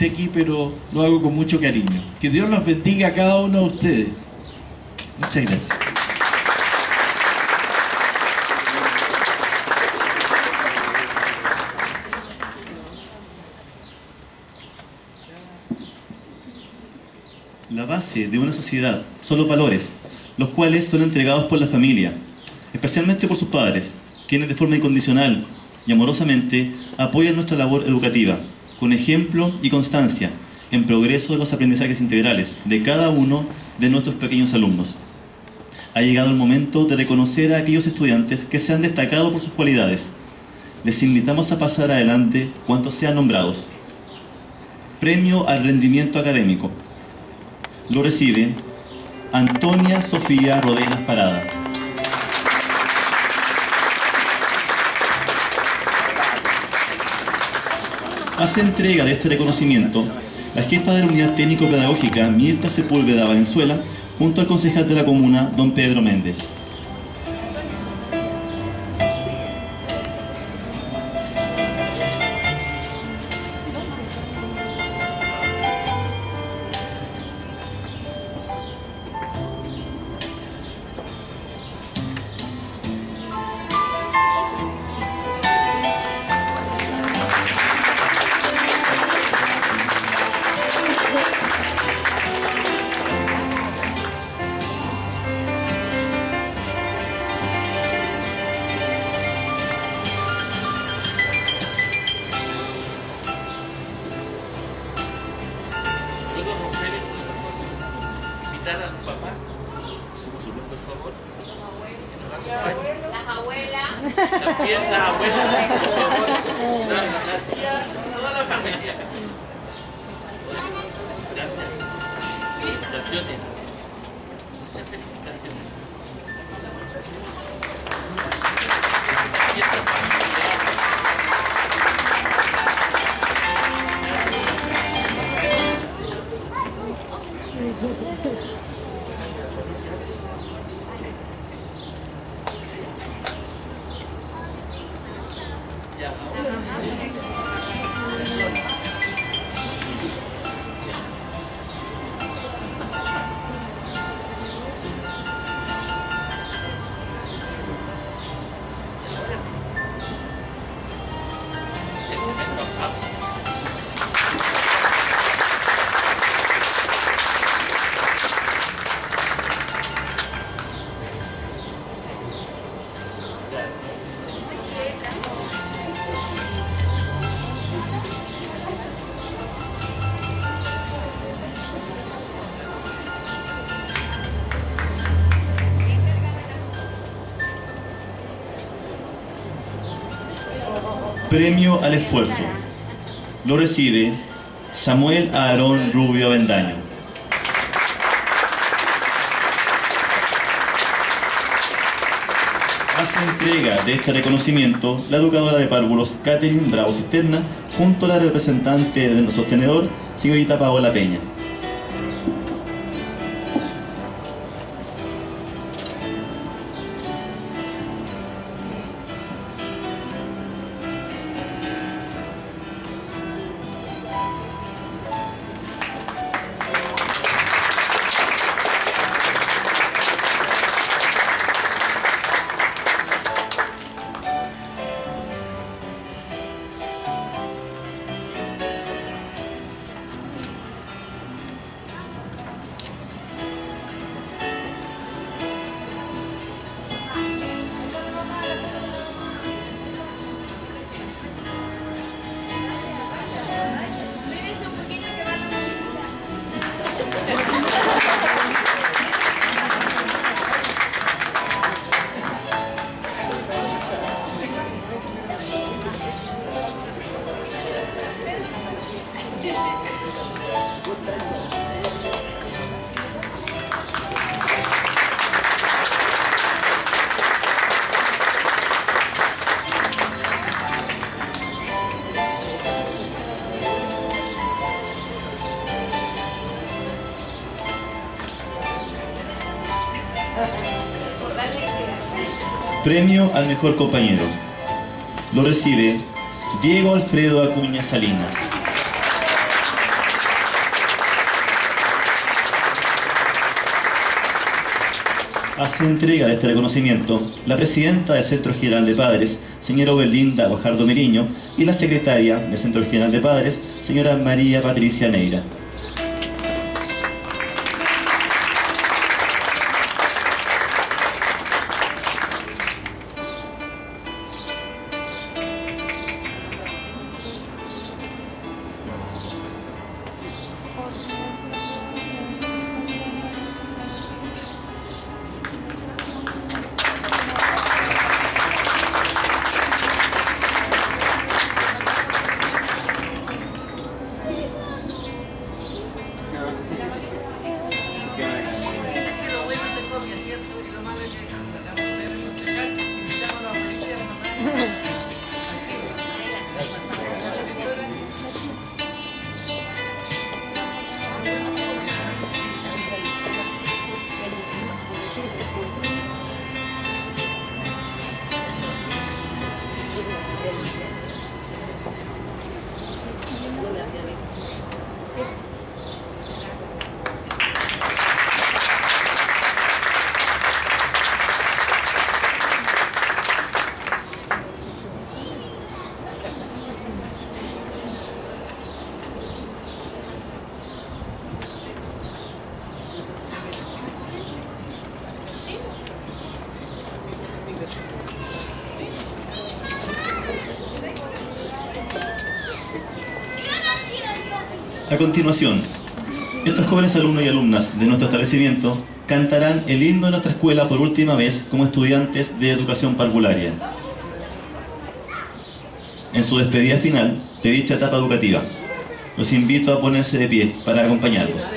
aquí, pero lo hago con mucho cariño. Que Dios los bendiga a cada uno de ustedes. Muchas gracias. La base de una sociedad son los valores, los cuales son entregados por la familia, especialmente por sus padres, quienes de forma incondicional y amorosamente apoyan nuestra labor educativa, con ejemplo y constancia, en progreso de los aprendizajes integrales de cada uno de nuestros pequeños alumnos. Ha llegado el momento de reconocer a aquellos estudiantes que se han destacado por sus cualidades. Les invitamos a pasar adelante cuantos sean nombrados. Premio al rendimiento académico. Lo recibe Antonia Sofía Rodenas Parada. Hace entrega de este reconocimiento la jefa de la unidad técnico-pedagógica Mirta Sepúlveda Valenzuela junto al concejal de la comuna, don Pedro Méndez. ¿Puedo romper el invitar a los papás? Por favor. Que nos acompañen. Las abuelas. También las abuelas, por favor. La, la tía, toda la familia. Gracias. Felicitaciones. Premio al esfuerzo. Lo recibe Samuel Aarón Rubio Avendaño. Hace entrega de este reconocimiento la educadora de párvulos Catherine Bravo Cisterna junto a la representante del sostenedor, señorita Paola Peña. Premio al mejor compañero. Lo recibe Diego Alfredo Acuña Salinas. Hace entrega de este reconocimiento la presidenta del Centro General de Padres, señora Belinda Guajardo Miriño, y la secretaria del Centro General de Padres, señora María Patricia Neira. A continuación, estos jóvenes alumnos y alumnas de nuestro establecimiento cantarán el himno de nuestra escuela por última vez como estudiantes de educación parvularia. En su despedida final de dicha etapa educativa, los invito a ponerse de pie para acompañarlos.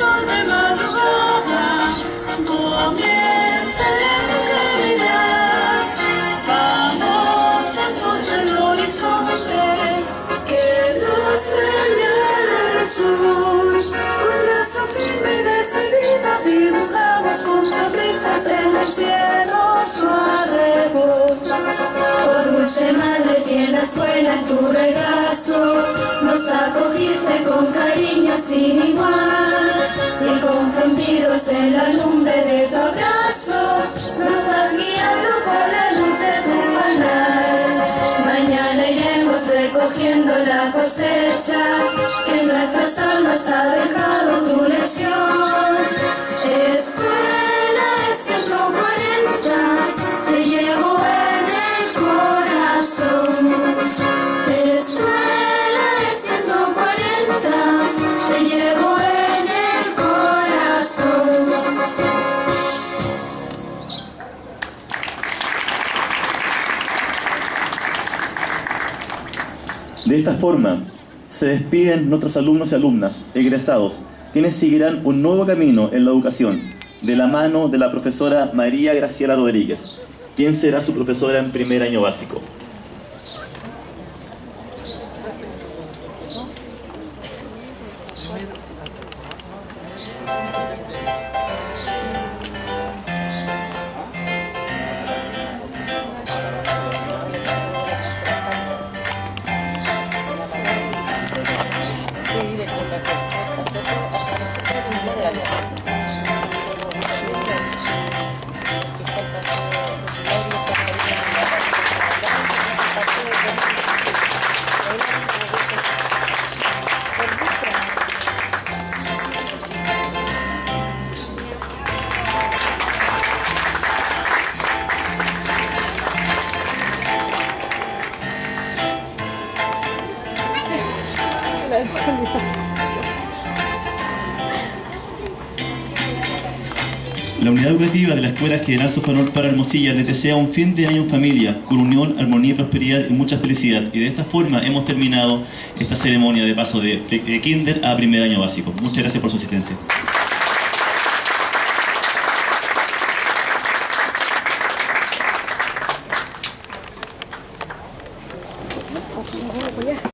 Sol de madrugada comienza la caminar. Vamos en pos del horizonte que nos señala el sur. Con trazo firme y decidida dibujamos con sonrisas en el cielo su arrebol. Oh dulce madre, tierna escuela en tu regazo, nos acogiste con cariño sin igual, y confundidos en la lumbre de tu abrazo, nos estás guiando con la luz de tu fanal. Mañana iremos recogiendo la cosecha que en nuestras almas ha dejado tu lección. Forma, se despiden nuestros alumnos y alumnas egresados, quienes seguirán un nuevo camino en la educación, de la mano de la profesora María Graciela Rodríguez, quien será su profesora en primer año básico. La unidad educativa de la Escuela General Sofanor para Hermosilla les desea un fin de año en familia, con unión, armonía, prosperidad y mucha felicidad. Y de esta forma hemos terminado esta ceremonia de paso de kinder a primer año básico. Muchas gracias por su asistencia.